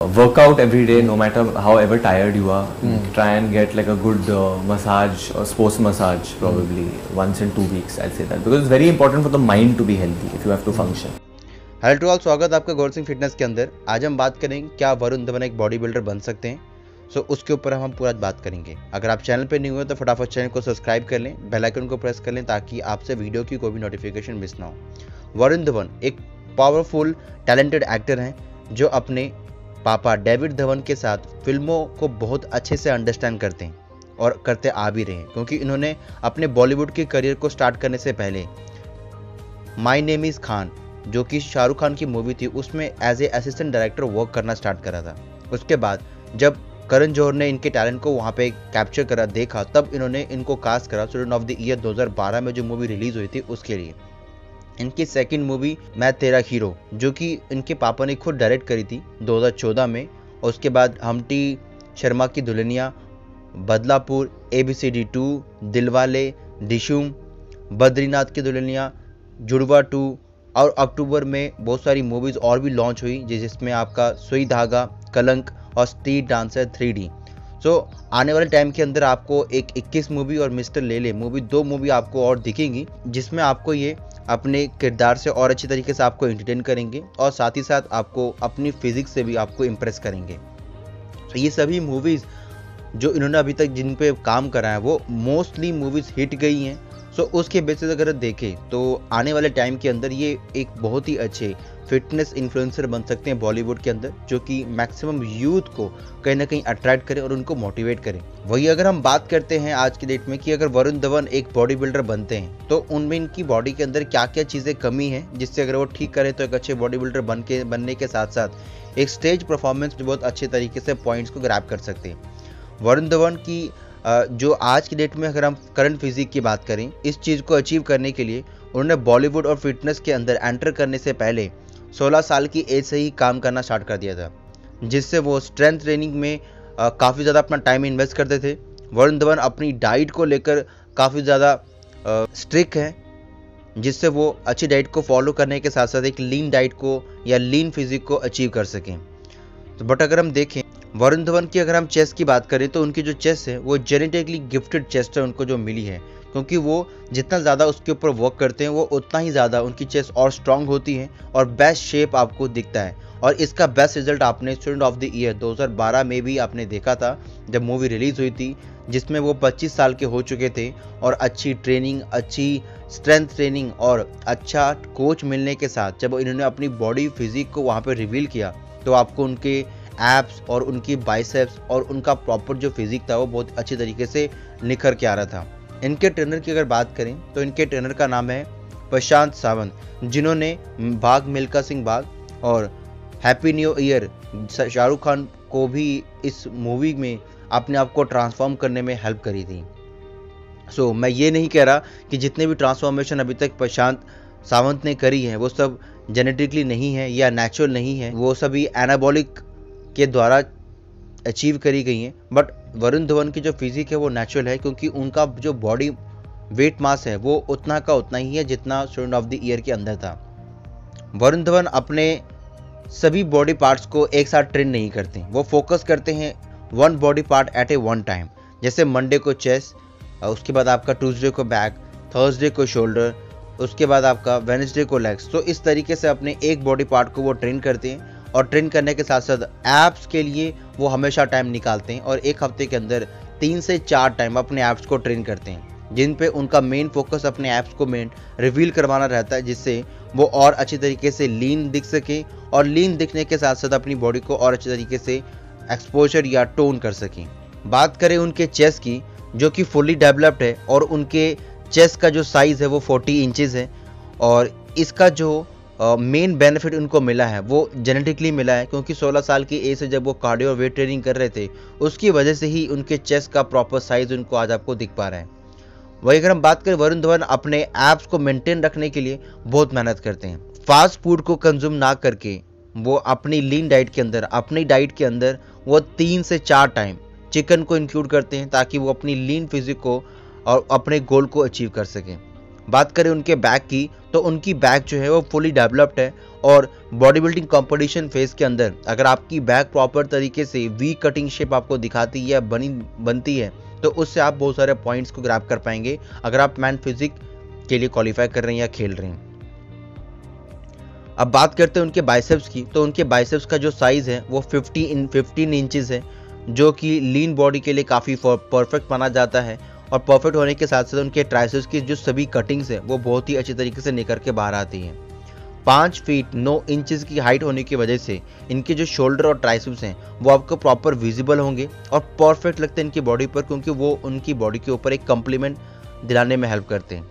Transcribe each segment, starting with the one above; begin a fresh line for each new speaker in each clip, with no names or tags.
work out every day no matter however tired you are mm. try and get like a good uh, massage or sports massage probably mm. once in two weeks i'll say that because it's very important for the mind to be healthy if you have to function
hello to all स्वागत आपका गौर Singh fitness के अंदर आज हम बात करेंगे क्या वरुण धवन एक बॉडी बिल्डर बन सकते हैं सो उसके ऊपर हम पूरा बात करेंगे अगर आप चैनल पे नहीं हुए तो फटाफट चैनल को सब्सक्राइब कर लें बेल आइकन को प्रेस कर लें ताकि आपसे वीडियो की कोई भी नोटिफिकेशन मिस ना हो वरुण धवन एक पावरफुल टैलेंटेड एक्टर हैं जो अपने पापा डेविड धवन के साथ फ़िल्मों को बहुत अच्छे से अंडरस्टैंड करते हैं और करते आ भी रहे हैं, क्योंकि इन्होंने अपने बॉलीवुड के करियर को स्टार्ट करने से पहले माई नेम इज़ खान जो कि शाहरुख खान की मूवी थी, उसमें as a assistant director work करना स्टार्ट करा था। उसके बाद जब करण जौहर ने इनके टैलेंट को वहाँ पे कैप्चर करा, देखा, तब इन्होंने इनको कास्ट करा स्टूडेंट ऑफ़ द ईयर 2012 में जो मूवी रिलीज़ हुई थी, उसके लिए। इनकी सेकंड मूवी मैं तेरा हीरो जो कि इनके पापा ने खुद डायरेक्ट करी थी 2014 में। और उसके बाद हमटी शर्मा की Dulhania, Badlapur A B C D two Dilwale Dishoom Badrinath की दुल्हनिया, जुड़वा टू और अक्टूबर में बहुत सारी मूवीज़ और भी लॉन्च हुई जिसमें आपका सुई धागा, कलंक और street dancer three D so आने वाले टाइम के अंदर आपको एक 21 मूवी और मिस्टर ले ले। मूवी दो मूवी आपको और दिखेंगी, जिसमें आपको ये अपने किरदार से और अच्छे तरीके से आपको इंटरटेन करेंगे और साथ ही साथ आपको अपनी फिजिक्स से भी आपको इम्प्रेस करेंगे। तो ये सभी मूवीज़ जो इन्होंने अभी तक जिन पे काम करा है, वो मोस्टली मूवीज़ हिट गई हैं। सो उसके बेसिस अगर देखें तो आने वाले टाइम के अंदर ये एक बहुत ही अच्छे फिटनेस इन्फ्लुएंसर बन सकते हैं बॉलीवुड के अंदर, जो कि मैक्सिमम यूथ को कहीं ना कहीं अट्रैक्ट करें और उनको मोटिवेट करें। वही अगर हम बात करते हैं आज की डेट में कि अगर वरुण धवन एक बॉडी बिल्डर बनते हैं तो उनमें इनकी बॉडी के अंदर क्या क्या चीज़ें कमी है, जिससे अगर वो ठीक करें तो एक अच्छे बॉडी बिल्डर बन के, बनने के साथ साथ एक स्टेज परफॉर्मेंस बहुत अच्छे तरीके से पॉइंट्स को ग्रैप कर सकते हैं। वरुण धवन की जो आज की डेट में अगर हम करंट फिजिक की बात करें, इस चीज़ को अचीव करने के लिए उन्होंने बॉलीवुड और फिटनेस के अंदर एंटर करने से पहले 16 साल की एज से ही काम करना स्टार्ट कर दिया था, जिससे वो स्ट्रेंथ ट्रेनिंग में काफ़ी ज़्यादा अपना टाइम इन्वेस्ट करते थे। वरुण धवन अपनी डाइट को लेकर काफ़ी ज़्यादा स्ट्रिक्ट है, जिससे वो अच्छी डाइट को फॉलो करने के साथ साथ एक लीन डाइट को या लीन फिजिक को अचीव कर सकें। तो बट अगर हम देखें वरुण धवन की अगर हम चेस की बात करें तो उनकी जो चेस है, वो जेनेटिकली गिफ्टेड चेस्ट है, उनको जो मिली है। क्योंकि वो जितना ज़्यादा उसके ऊपर वर्क करते हैं, वो उतना ही ज़्यादा उनकी चेस और स्ट्रांग होती है और बेस्ट शेप आपको दिखता है। और इसका बेस्ट रिज़ल्ट आपने स्टूडेंट ऑफ़ द ईयर 2012 में भी आपने देखा था, जब मूवी रिलीज़ हुई थी, जिसमें वो 25 साल के हो चुके थे और अच्छी ट्रेनिंग अच्छी स्ट्रेंथ ट्रेनिंग और अच्छा कोच मिलने के साथ, जब इन्होंने अपनी बॉडी फिजिक को वहाँ पर रिवील किया तो आपको उनके एप्स और उनकी बाइसेप्स और उनका प्रॉपर जो फिजिक था वो बहुत अच्छी तरीके से निखर के आ रहा था। इनके ट्रेनर की अगर बात करें तो इनके ट्रेनर का नाम है प्रशांत सावंत जिन्होंने बाघ मिल्का सिंह बाघ और happy new year Shahrukh Khan को भी इस मूवी में अपने आप को ट्रांसफॉर्म करने में हेल्प करी थी। सो so, मैं ये नहीं कह रहा कि जितने भी ट्रांसफॉर्मेशन अभी तक प्रशांत सावंत ने करी है वो सब जेनेटिकली नहीं है या नेचुरल नहीं है वो सभी एनाबॉलिक के द्वारा अचीव करी गई हैं। बट वरुण धवन की जो फिजिक है, वो नेचुरल है, क्योंकि उनका जो बॉडी वेट मास है, वो उतना का उतना ही है जितना स्टूडेंट ऑफ़ द ईयर के अंदर था। वरुण धवन अपने सभी बॉडी पार्ट्स को एक साथ ट्रेन नहीं करते। वो फोकस करते हैं one body part at a one time जैसे मंडे को चेस्ट उसके बाद आपका ट्यूसडे को बैक थर्सडे को शोल्डर उसके बाद आपका वेनसडे को लेग्स तो इस तरीके से अपने एक बॉडी पार्ट को वो ट्रेन करते हैं। और ट्रेन करने के साथ साथ ऐप्स के लिए वो हमेशा टाइम निकालते हैं और एक हफ़्ते के अंदर तीन से चार टाइम अपने ऐप्स को ट्रेन करते हैं, जिन पे उनका मेन फोकस अपने ऐप्स को मेन रिवील करवाना रहता है, जिससे वो और अच्छी तरीके से लीन दिख सके और लीन दिखने के साथ साथ अपनी बॉडी को और अच्छे तरीके से एक्सपोजर या टोन कर सकें। बात करें उनके चेस की, जो कि फुली डेवलप्ड है और उनके चेस का जो साइज़ है वो 40 इंचज़ है और इसका जो मेन बेनिफिट उनको मिला है, वो जेनेटिकली मिला है, क्योंकि 16 साल की एज से जब वो कार्डियो और वेट ट्रेनिंग कर रहे थे, उसकी वजह से ही उनके चेस्ट का प्रॉपर साइज़ उनको आज आपको दिख पा रहा है। वही अगर हम बात करें, वरुण धवन अपने एप्स को मेंटेन रखने के लिए बहुत मेहनत करते हैं। फास्ट फ़ूड को कंज्यूम ना करके वो अपनी लीन डाइट के अंदर, अपनी डाइट के अंदर वो तीन से चार टाइम चिकन को इंक्लूड करते हैं, ताकि वो अपनी लीन फिजिक को और अपने गोल को अचीव कर सकें। बात करें उनके बैक की तो उनकी बैक जो है वो फुली डेवलप्ड है और बॉडी बिल्डिंग कॉम्पिटिशन फ़ेज़ के अंदर, अगर आपकी बैक प्रॉपर तरीके से वी कटिंग शेप आपको दिखाती है, बनी, बनती है तो उससे आप बहुत सारे पॉइंट्स को ग्रैप कर पाएँगे, अगर आप मैन फिजिक के लिए क्वालिफाई कर रहे हैं या खेल रहे हैं। अब बात करते हैं उनके बाइसेप्स की तो उनके बाइसेप्स का जो साइज़ है, वो 50 इन 15 इंचज़ है, जो कि लीन बॉडी के लिए काफ़ी परफेक्ट माना जाता है और परफेक्ट होने के साथ साथ उनके ट्राइसेप्स की जो सभी कटिंग्स हैं, वो बहुत ही अच्छे तरीके से निकल के बाहर आती हैं। पाँच फीट नौ इंचज़ की हाइट होने की वजह से इनके जो शोल्डर और ट्राइसेप्स हैं, वो आपको प्रॉपर विजिबल होंगे और परफेक्ट लगते हैं इनकी बॉडी पर क्योंकि वो उनकी बॉडी के ऊपर एक कम्प्लीमेंट दिलाने में हेल्प करते हैं।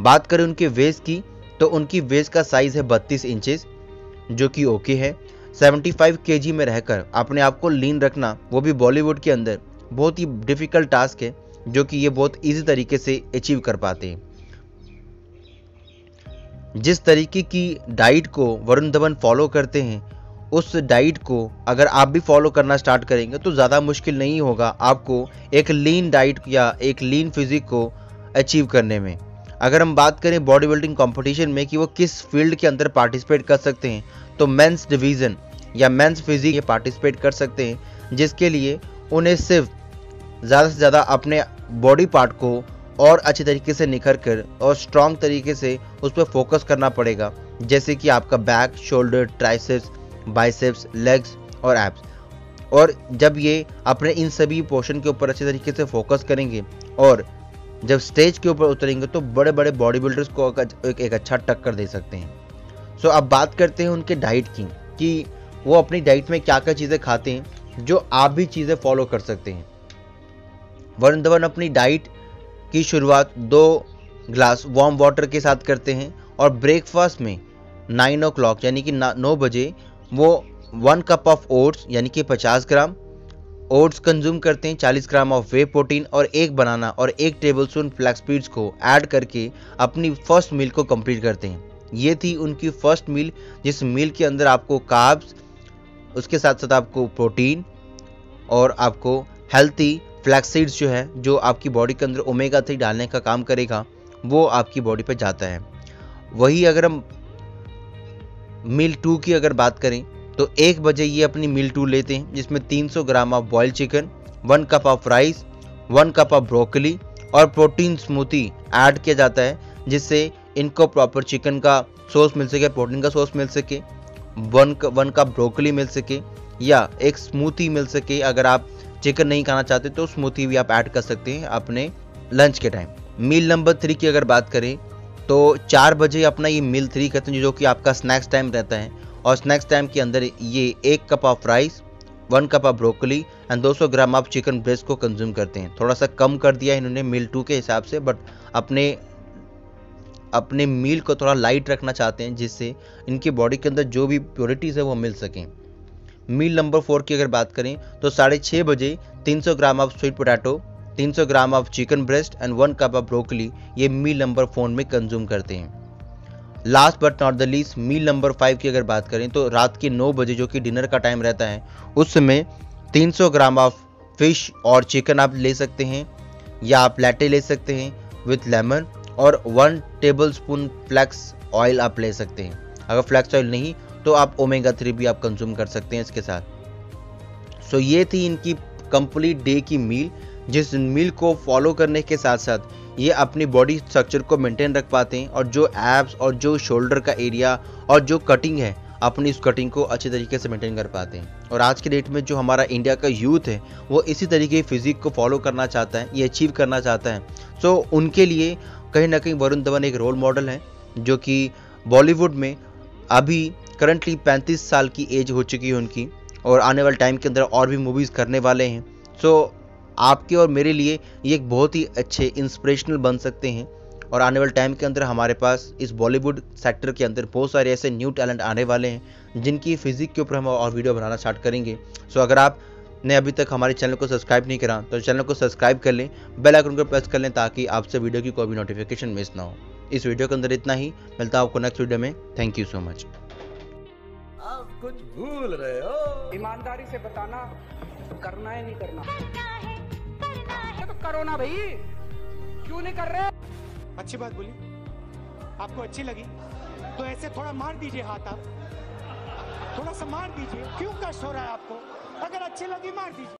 बात करें उनके वेस्ट की तो उनकी वेस्ट का साइज़ है बत्तीस इंचज़ जो कि ओके है। 75 केजी में रहकर अपने आप को लीन रखना, वो भी बॉलीवुड के अंदर, बहुत ही डिफ़िकल्ट टास्क है। जो कि ये बहुत इजी तरीके से अचीव कर पाते हैं। जिस तरीके की डाइट को वरुण धवन फॉलो करते हैं, उस डाइट को अगर आप भी फॉलो करना स्टार्ट करेंगे तो ज़्यादा मुश्किल नहीं होगा आपको एक लीन डाइट या एक लीन फिजिक को अचीव करने में। अगर हम बात करें बॉडी बिल्डिंग कॉम्पिटिशन में कि वो किस फ़ील्ड के अंदर पार्टिसिपेट कर सकते हैं तो मेंस डिवीज़न या मेंस फिजिक ये पार्टिसिपेट कर सकते हैं, जिसके लिए उन्हें सिर्फ़ ज़्यादा से ज़्यादा अपने बॉडी पार्ट को और अच्छे तरीके से निखर कर और स्ट्रॉन्ग तरीके से उस पर फोकस करना पड़ेगा। जैसे कि आपका back shoulder triceps biceps legs और एप्स और जब ये अपने इन सभी पोर्शन के ऊपर अच्छे तरीके से फोकस करेंगे और जब स्टेज के ऊपर उतरेंगे तो बड़े बड़े बॉडी बिल्डर्स को एक, एक अच्छा टक्कर दे सकते हैं। सो अब बात करते हैं उनके डाइट की कि वो अपनी डाइट में क्या क्या चीज़ें खाते हैं जो आप भी चीज़ें फॉलो कर सकते हैं। वरुण धवन अपनी डाइट की शुरुआत दो ग्लास वार्म वाटर के साथ करते हैं और ब्रेकफास्ट में नाइन ओ क्लॉक यानी कि नौ बजे, वो वन कप ऑफ़ ओट्स यानी कि पचास ग्राम ओट्स कंज्यूम करते हैं 40 ग्राम ऑफ़ वे प्रोटीन और एक बनाना और एक टेबल स्पून फ्लैक्स सीड्स को ऐड करके अपनी फ़र्स्ट मील को कंप्लीट करते हैं। ये थी उनकी फ़र्स्ट मील जिस मील के अंदर आपको काब्स उसके साथ साथ आपको प्रोटीन और आपको हेल्थी फ्लैक्स सीड्स जो है, जो आपकी बॉडी के अंदर ओमेगा थ्री डालने का काम करेगा, वो आपकी बॉडी पर जाता है। वही अगर हम मील टू की अगर बात करें तो एक बजे ये अपनी मील टू लेते हैं, जिसमें 300 gram of boil chicken, one cup of rice, one cup of broccoli और प्रोटीन स्मूथी ऐड किया जाता है, जिससे इनको प्रॉपर चिकन का सोर्स मिल सके, प्रोटीन का सोर्स मिल सके, वन वन कप ब्रोकली मिल सके या एक स्मूथी मिल सके, अगर आप चिकन नहीं खाना चाहते तो स्मूथी भी आप ऐड कर सकते हैं अपने लंच के टाइम। मील नंबर थ्री की अगर बात करें तो चार बजे अपना ये मील थ्री करते हैं, जो कि आपका स्नैक्स टाइम रहता है। और स्नैक्स टाइम के अंदर ये एक cup of rice one cup of broccoli and 200 gram of chicken breast को कंज्यूम करते हैं। थोड़ा सा कम कर दिया इन्होंने मील टू के हिसाब से बट अपने अपने मील को थोड़ा लाइट रखना चाहते हैं, जिससे इनकी बॉडी के अंदर जो भी प्योरिटीज़ है वो मिल सकें। मील नंबर फोर की अगर बात करें तो साढ़े छः बजे 300 gram of sweet potato 300 gram of chicken breast and one cup of broccoli ये मील नंबर फोर में कंज्यूम करते हैं। Last but not the least meal number five की अगर बात करें तो रात के नौ बजे जो कि डिनर का टाइम रहता है, उस समय 300 ग्राम ऑफ़ फ़िश और चिकन आप ले सकते हैं, या आप लैटे ले सकते हैं विथ लेमन और one table spoon flax oil आप ले सकते हैं। अगर फ्लैक्स ऑयल नहीं तो आप ओमेगा थ्री भी आप कंज्यूम कर सकते हैं इसके साथ। सो ये थी इनकी कंप्लीट डे की मील जिस मील को फॉलो करने के साथ साथ ये अपनी बॉडी स्ट्रक्चर को मेंटेन रख पाते हैं और जो एब्स और जो शोल्डर का एरिया और जो कटिंग है अपनी इस कटिंग को अच्छे तरीके से मेंटेन कर पाते हैं। और आज के डेट में जो हमारा इंडिया का यूथ है वो इसी तरीके की फिजिक को फॉलो करना चाहता है ये अचीव करना चाहता है। सो so, उनके लिए कहीं ना कहीं वरुण धवन एक रोल मॉडल है जो कि बॉलीवुड में अभी करंटली 35 साल की एज हो चुकी है उनकी और आने वाले टाइम के अंदर और भी मूवीज़ करने वाले हैं। सो so, आपके और मेरे लिए ये एक बहुत ही अच्छे इंस्पिरेशनल बन सकते हैं और आने वाले टाइम के अंदर हमारे पास इस बॉलीवुड सेक्टर के अंदर बहुत सारे ऐसे न्यू टैलेंट आने वाले हैं जिनकी फिजिक के ऊपर हम और वीडियो बनाना स्टार्ट करेंगे। सो अगर आप ने अभी तक हमारे चैनल को सब्सक्राइब नहीं करा तो चैनल को सब्सक्राइब कर लें बेल आइकन को प्रेस कर लें ताकि आपसे वीडियो की कोई भी नोटिफिकेशन मिस ना हो। इस वीडियो के अंदर इतना ही। मिलता है आपको नेक्स्ट वीडियो में। थैंक यू सो मच
कुछ भूल रहे हो? ईमानदारी से बताना करना है नहीं करना। तो करो ना भाई। क्यों नहीं कर रहे?
अच्छी बात बोली। आपको अच्छी लगी। तो ऐसे थोड़ा मार दीजिए हाथ आप। थोड़ा सा मार दीजिए। क्यों कष्ट हो रहा है आपको? अगर अच्छी लगी मार दीजिए।